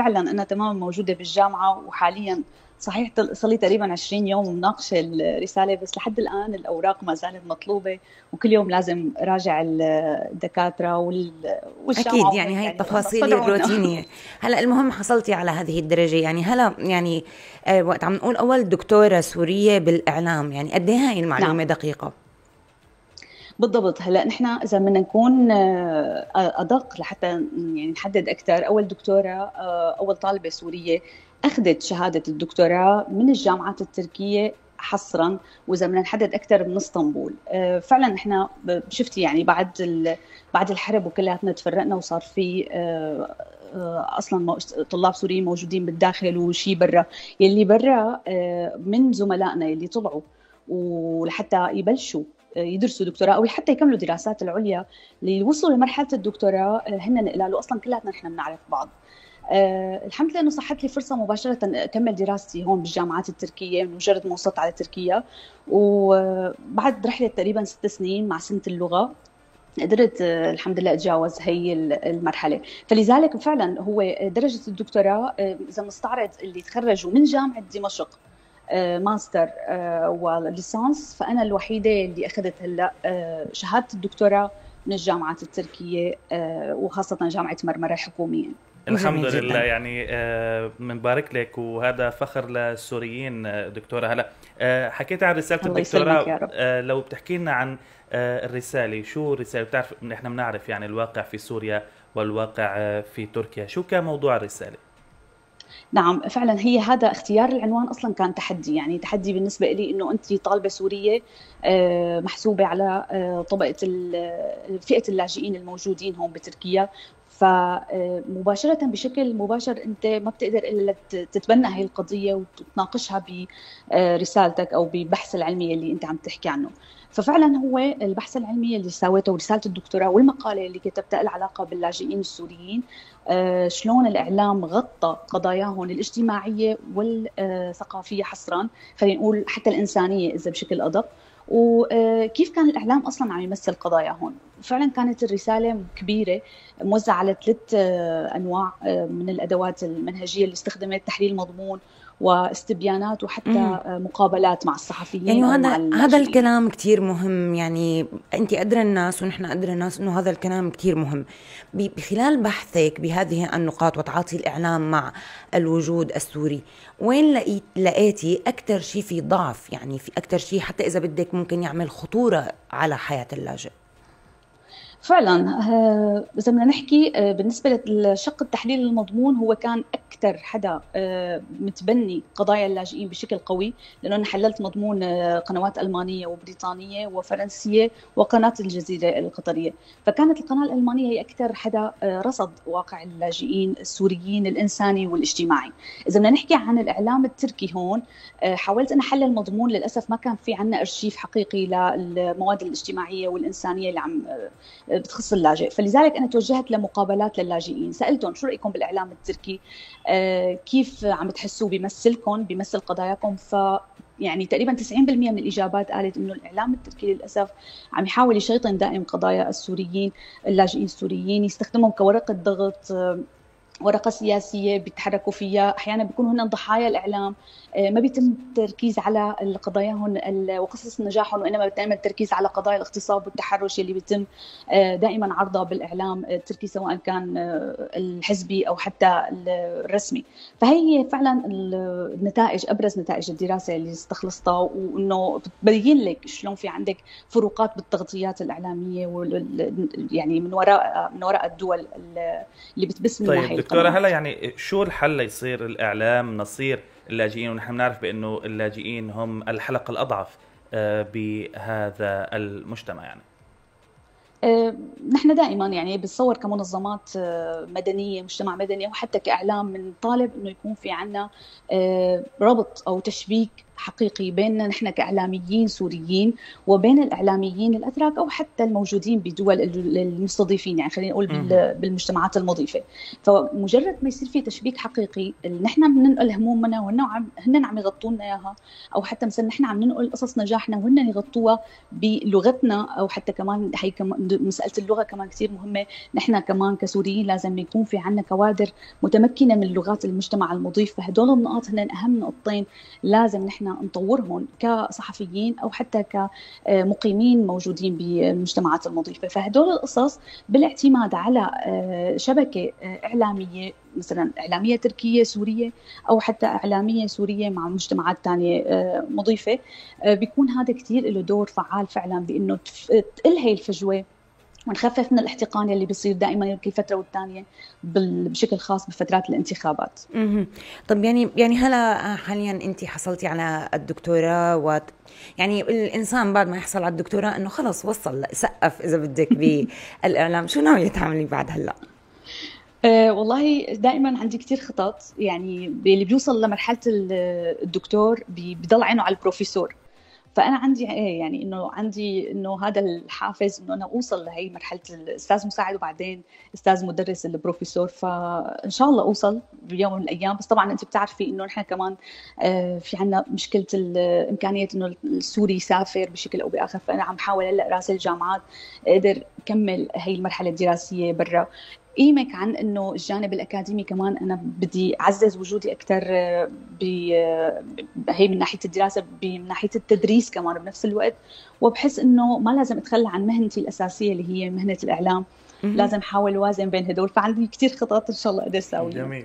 فعلا أنا تماما موجودة بالجامعة وحاليا صحيح صار لي تقريبا 20 يوم مناقشة الرسالة بس لحد الآن الأوراق ما زالت مطلوبة وكل يوم لازم راجع الدكاترة وال والجامعة أكيد يعني هاي يعني التفاصيل الروتينية. هلأ المهم حصلتي على هذه الدرجة يعني هلأ يعني آه وقت عم نقول أول دكتورة سورية بالإعلام يعني قد إيه هاي المعلومة نعم. دقيقة؟ بالضبط. هلا نحن إذا بدنا نكون آه، أدق لحتى يعني نحدد أكثر أول دكتورة آه، أول طالبة سورية أخذت شهادة الدكتوراه من الجامعات التركية حصرا وإذا بدنا نحدد أكثر من إسطنبول. آه، فعلا إحنا شفتي يعني بعد بعد الحرب وكلياتنا تفرقنا وصار في أصلا طلاب سوريين موجودين بالداخل وشي برا. يلي برا من زملائنا يلي طلعوا ولحتى يبلشوا. يدرسوا دكتوراه أو حتى يكملوا دراسات العليا اللي وصلوا لمرحلة الدكتوراه. آه، هن قالوا أصلا كلياتنا نحن بنعرف بعض. أه الحمد لله إنه صحت لي فرصة مباشرة أكمل دراستي هون بالجامعات التركية من مجرد ما وصلت على تركيا. وبعد رحلة تقريبا ست سنين مع سنة اللغة قدرت آه، الحمد لله أتجاوز هي المرحلة. فلذلك فعلا هو درجة الدكتوراه آه، إذا مستعرض اللي تخرجوا من جامعة دمشق ماستر آه، وليسانس فأنا الوحيدة اللي أخذت هلأ آه، شهادة الدكتوراه من الجامعات التركية وخاصة جامعة مرمرة الحكوميه الحمد لله. يعني بنبارك لك وهذا فخر للسوريين دكتورة. هلأ حكيت عن رسالة الدكتوراه. لو بتحكي لنا عن الرسالة شو الرسالة؟ بتعرف نحن بنعرف يعني الواقع في سوريا والواقع في تركيا. شو كان موضوع الرسالة؟ نعم فعلا هي هذا اختيار العنوان أصلا كان تحدي يعني تحدي بالنسبة لي إنه أنت طالبة سورية آه، محسوبة على آه، طبقة فئة اللاجئين الموجودين هون بتركيا. فمباشرة بشكل مباشر أنت ما بتقدر إلا تتبنى هي القضية وتناقشها برسالتك أو ببحث العلمي اللي أنت عم تحكي عنه. ففعلا هو البحث العلمي اللي سويته ورسالة الدكتوراه والمقالة اللي كتبتها العلاقة باللاجئين السوريين آه، شلون الإعلام غطى قضاياهم الاجتماعية والثقافية حصرا خلينا نقول حتى الإنسانية إذا بشكل أدق. وكيف كان الإعلام أصلا عم يمثل قضايا هون؟ فعلا كانت الرسالة كبيرة موزعة على ثلاث آه، أنواع آه، من الأدوات المنهجية اللي استخدمت تحليل مضمون واستبيانات وحتى مم. مقابلات مع الصحفيين يعني هذا هذا الكلام كثير مهم يعني انت أدرى الناس ونحن أدرى الناس إنه هذا الكلام كثير مهم. بخلال بحثك بهذه النقاط وتعاطي الإعلام مع الوجود السوري وين لقيت لقيتي أكثر شيء في ضعف؟ يعني في أكثر شيء حتى إذا بدك ممكن يعمل خطورة على حياة اللاجئ؟ فعلا آه، اذا بدنا نحكي آه، بالنسبة للشق التحليل المضمون هو كان أكثر حدا آه، متبني قضايا اللاجئين بشكل قوي لأنه أنا حللت مضمون قنوات ألمانية وبريطانية وفرنسية وقناة الجزيرة القطرية. فكانت القناة الألمانية هي أكثر حدا رصد واقع اللاجئين السوريين الإنساني والاجتماعي. إذا بدنا نحكي عن الإعلام التركي هون حاولت ان أحلل مضمون للأسف ما كان في عندنا أرشيف حقيقي للمواد الاجتماعية والإنسانية اللي عم بتخص اللاجئ. فلذلك أنا توجهت لمقابلات للاجئين. سألتهم شو رأيكم بالإعلام التركي؟ آه، كيف عم تحسوا بيمثلكم بيمثل قضاياكم؟ ف يعني تقريبا 90% من الإجابات قالت إنه الإعلام التركي للأسف عم يحاول يشيطن دائم قضايا السوريين اللاجئين السوريين يستخدمهم كورقة ضغط ورقة سياسية بيتحركوا فيها. أحيانا بيكونوا هن ضحايا الإعلام. آه، ما بيتم التركيز على قضاياهم وقصص نجاحهم وإنما بيتم التركيز على قضايا الاغتصاب والتحرش اللي بيتم آه، دائما عرضها بالإعلام التركي سواء كان آه، الحزبي أو حتى الرسمي. فهي فعلا النتائج أبرز نتائج الدراسة اللي استخلصتها وإنه بتبين لك شلون في عندك فروقات بالتغطيات الإعلامية يعني من وراء من وراء الدول اللي بتبث من طيب دكتورة هلا يعني شو الحل ليصير الإعلام؟ نصير اللاجئين ونحن بنعرف بأنه اللاجئين هم الحلقة الأضعف آه، بهذا المجتمع يعني. أه نحن دائما يعني بتصور كمنظمات آه، مدنية مجتمع مدني أو حتى كإعلام من طالب إنه يكون في عنا ربط أو تشبيك حقيقي بيننا نحن كإعلاميين سوريين وبين الإعلاميين الاتراك أو حتى الموجودين بدول المستضيفين يعني خلينا نقول بالمجتمعات المضيفة. فمجرد ما يصير في تشبيك حقيقي نحن بننقل همومنا وهن عم هن عم يغطوا لنا إياها أو حتى مثلا نحن عم ننقل قصص نجاحنا وهن يغطوها بلغتنا أو حتى كمان هي كمان مسألة اللغة كمان كثير مهمة. نحن كمان كسوريين لازم يكون في عندنا كوادر متمكنة من لغات المجتمع المضيف. فهدول النقاط هن أهم نقطتين لازم نحن نطورهم كصحفيين أو حتى كمقيمين موجودين بالمجتمعات المضيفة. فهدول القصص بالاعتماد على آه، شبكة آه، إعلامية مثلا إعلامية تركية سورية أو حتى إعلامية سورية مع مجتمعات ثانية آه، مضيفة. بيكون هذا كثير له دور فعال فعلا بإنه تقل هي الفجوة ونخفف من الاحتقان اللي بيصير دائما كل فترة والثانيه بشكل خاص بفترات الانتخابات. طب يعني يعني هلا حاليا انت حصلتي على الدكتوراه و يعني الإنسان بعد ما يحصل على الدكتوراه إنه خلص وصل سقف إذا بدك بالإعلام، شو ناوية تعملي بعد هلا؟ أه والله دائما عندي كثير خطط يعني اللي بيوصل لمرحلة الدكتور بضل عينه على البروفيسور فأنا عندي إيه يعني إنه عندي إنه هذا الحافز إنه أنا أوصل لهي مرحلة الأستاذ مساعد وبعدين أستاذ مدرس البروفيسور. فإن شاء الله أوصل بيوم من الأيام. بس طبعا أنت بتعرفي إنه نحن كمان آه، في عندنا مشكلة امكانيه إنه السوري يسافر بشكل أو بآخر. فأنا عم بحاول هلا راسل الجامعات. أقدر كمل هي المرحلة الدراسية برا. قيمك عن إنه الجانب الأكاديمي كمان أنا بدي أعزز وجودي أكثر آه، ب آه، هي من ناحية الدراسة من ناحية التدريس كمان بنفس الوقت. وبحس إنه ما لازم أتخلى عن مهنتي الأساسية اللي هي مهنة الإعلام. لازم أحاول أوازن بين هدول فعندي كثير خطط إن شاء الله أقدر اساويها جميل.